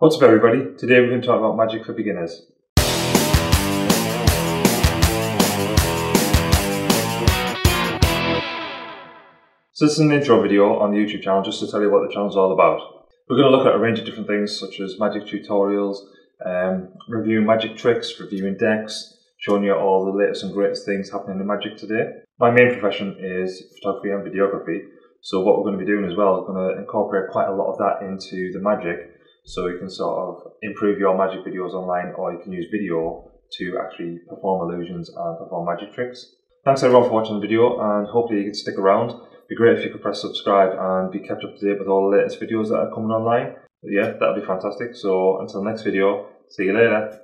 What's up everybody? Today we're going to talk about magic for beginners. So this is an intro video on the YouTube channel just to tell you what the channel is all about. We're going to look at a range of different things such as magic tutorials, um, reviewing magic tricks, reviewing decks, showing you all the latest and greatest things happening in magic today. My main profession is photography and videography, so what we're going to be doing as well is going to incorporate quite a lot of that into the magic so you can sort of improve your magic videos online or you can use video to actually perform illusions and perform magic tricks. Thanks everyone for watching the video and hopefully you can stick around. It'd be great if you could press subscribe and be kept up to date with all the latest videos that are coming online. But yeah, that'd be fantastic. So until next video, see you later.